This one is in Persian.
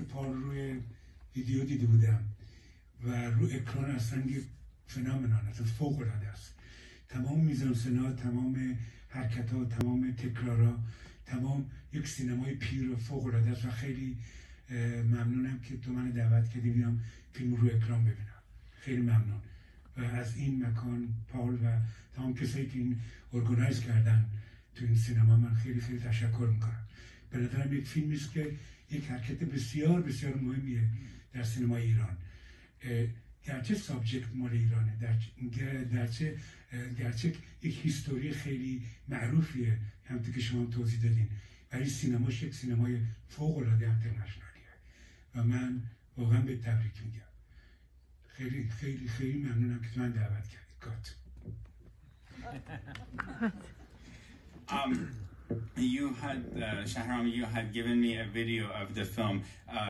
پال روی ویدیو دیده بودم و رو اکران اصلا یه فنامنان اصلا فوق العاده است. تمام میزان سنا تمام حرکت ها تمام تکرارا تمام یک سینمای پیر و فوق العاده است و خیلی ممنونم که تو من دعوت کردی بیام فیلم رو اکران ببینم. خیلی ممنون. و از این مکان پال و تمام کسایی که این ارگانایز کردن تو این سینما من خیلی خیلی تشکر می‌کنم. به یک فیلمی است که یک حرکت بسیار بسیار مهمیه در سینما ایران. گرچه سابجکت مال ایرانه گرچه گرچه یک هیستوری خیلی معروفیه همونطور که شما توضیح دادین. ولی سینماش یک سینمای فوق العاده اینترنشنالیه. و من واقعا به تبریک میگم. خیلی خیلی خیلی ممنونم که من دعوت کردید. کات you had, uh, Shahram, you had given me a video of the film. Uh,